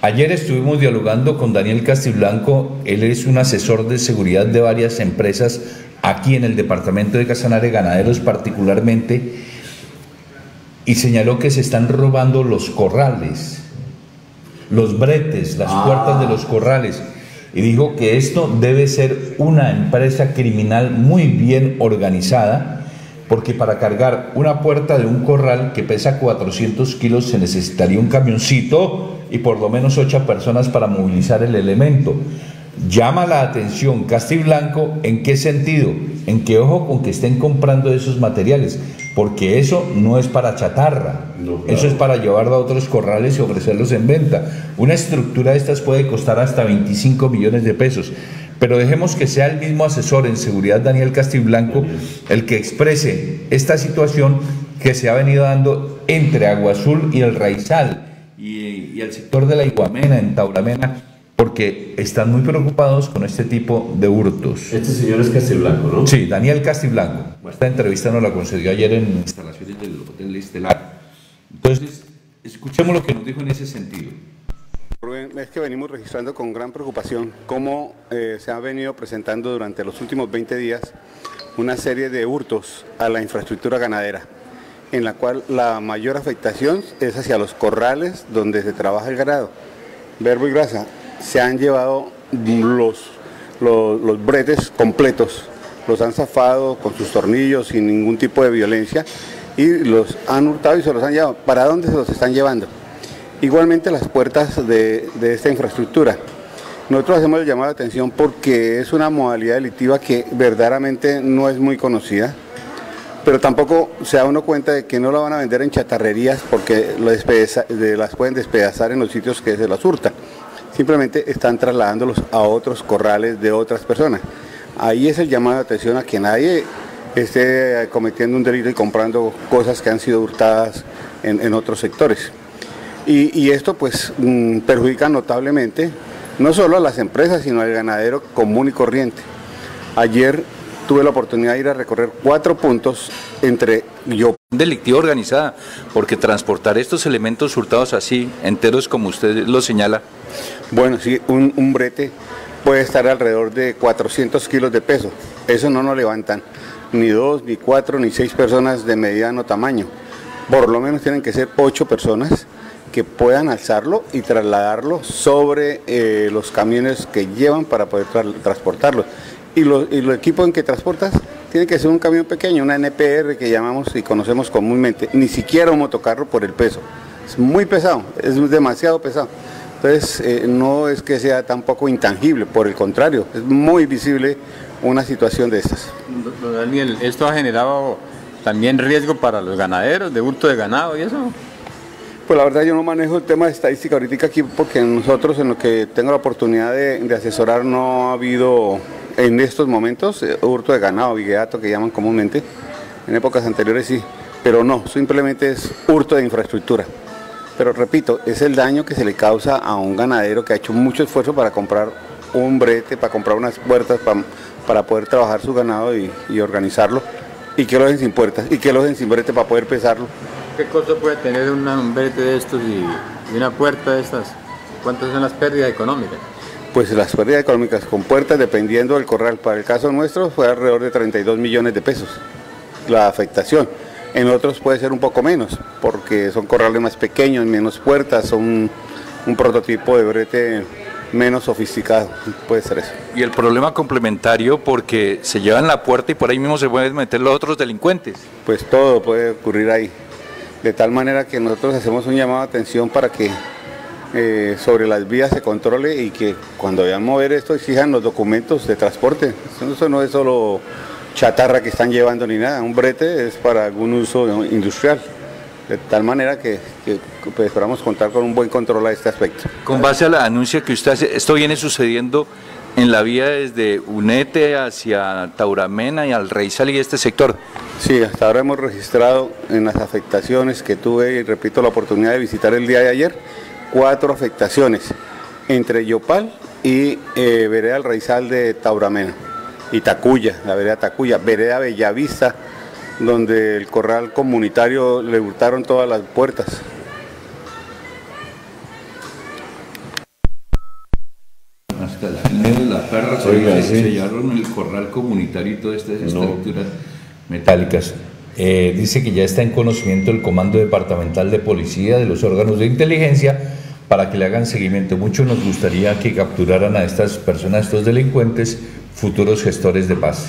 Ayer estuvimos dialogando con Daniel Castiblanco, él es un asesor de seguridad de varias empresas aquí en el departamento de Casanare, ganaderos particularmente, y señaló que se están robando los corrales, los bretes, las puertas de los corrales, y dijo que esto debe ser una empresa criminal muy bien organizada, porque para cargar una puerta de un corral que pesa 400 kilos se necesitaría un camioncito y por lo menos ocho personas para movilizar el elemento. Llama la atención Castiblanco en qué sentido, en qué ojo con que estén comprando esos materiales, porque eso no es para chatarra, eso es para llevarlo a otros corrales y ofrecerlos en venta. Una estructura de estas puede costar hasta 25 millones de pesos. Pero dejemos que sea el mismo asesor en seguridad, Daniel Castiblanco, el que exprese esta situación que se ha venido dando entre Agua Azul y el Raizal y, el sector de la Iguamena, en Tauramena, porque están muy preocupados con este tipo de hurtos. Este señor es Castiblanco, ¿no? Sí, Daniel Castiblanco. Esta entrevista nos la concedió ayer en instalaciones del Hotel Estelar. Entonces, escuchemos lo que nos dijo en ese sentido. Es que venimos registrando con gran preocupación cómo eh, se ha venido presentando durante los últimos 20 días una serie de hurtos a la infraestructura ganadera en la cual la mayor afectación es hacia los corrales donde se trabaja el ganado. Verbo y grasa, se han llevado los, los, bretes completos, los han zafado con sus tornillos sin ningún tipo de violencia y los han hurtado y se los han llevado. ¿Para dónde se los están llevando? Igualmente las puertas de, esta infraestructura. Nosotros hacemos el llamado de atención porque es una modalidad delictiva que verdaderamente no es muy conocida pero tampoco se da uno cuenta de que no lo van a vender en chatarrerías porque las pueden despedazar en los sitios que se las hurta. Simplemente están trasladándolos a otros corrales de otras personas. Ahí es el llamado de atención a que nadie esté cometiendo un delito y comprando cosas que han sido hurtadas en, otros sectores. Y, esto pues mm, perjudica notablemente no solo a las empresas, sino al ganadero común y corriente. Ayer tuve la oportunidad de ir a recorrer cuatro puntos entre yo. Delictiva organizada, porque transportar estos elementos hurtados así, enteros como usted lo señala. Bueno, sí, un, brete puede estar alrededor de 400 kilos de peso. Eso no nos levantan ni dos, ni cuatro, ni seis personas de mediano tamaño. Por lo menos tienen que ser ocho personas que puedan alzarlo y trasladarlo sobre eh, los camiones que llevan para poder transportarlo y los, y equipos en que transportas tiene que ser un camión pequeño, una NPR que llamamos y conocemos comúnmente, ni siquiera un motocarro por el peso. Es muy pesado, es demasiado pesado. Entonces, eh, no es que sea tampoco intangible, por el contrario, es muy visible una situación de estas. Don Daniel, ¿esto ha generado también riesgo para los ganaderos, de hurto de ganado y eso? Pues la verdad yo no manejo el tema de estadística ahorita aquí porque nosotros en lo que tengo la oportunidad de, asesorar no ha habido en estos momentos, eh, hurto de ganado, vigueato que llaman comúnmente, en épocas anteriores sí, pero no, simplemente es hurto de infraestructura. Pero repito, es el daño que se le causa a un ganadero que ha hecho mucho esfuerzo para comprar un brete, para comprar unas puertas, para, poder trabajar su ganado y, organizarlo, y que lo dejen sin puertas, y que lo dejen sin brete para poder pesarlo. ¿Qué costo puede tener un brete de estos y una puerta de estas? ¿Cuántas son las pérdidas económicas? pues las pérdidas económicas con puertas, dependiendo del corral, para el caso nuestro fue alrededor de 32 millones de pesos la afectación. En otros puede ser un poco menos, porque son corrales más pequeños, menos puertas, son un prototipo de brete menos sofisticado, puede ser eso. Y el problema complementario porque se llevan la puerta y por ahí mismo se pueden meter los otros delincuentes. Pues todo puede ocurrir ahí, de tal manera que nosotros hacemos un llamado de atención para que eh, sobre las vías se controle y que cuando vayan a mover esto exijan los documentos de transporte. Eso no es solo chatarra que están llevando ni nada, un brete es para algún uso industrial. De tal manera que, pues, esperamos contar con un buen control a este aspecto. Con base a la anuncia que usted hace, esto viene sucediendo en la vía desde Unete hacia Tauramena y al Reizal y este sector. Sí, hasta ahora hemos registrado en las afectaciones que tuve, y repito, la oportunidad de visitar el día de ayer, cuatro afectaciones entre Yopal y eh, Vereda El Raizal de Tauramena y Tacuya, la vereda Tacuya, Vereda Bellavista, donde el corral comunitario le hurtaron todas las puertas. Hasta la, de la perra se, Oiga, se sí. sellaron el corral comunitario y todas estas estructuras metálicas. Eh, dice que ya está en conocimiento el Comando Departamental de Policía de los órganos de inteligencia para que le hagan seguimiento. Mucho nos gustaría que capturaran a estas personas, estos delincuentes, futuros gestores de paz.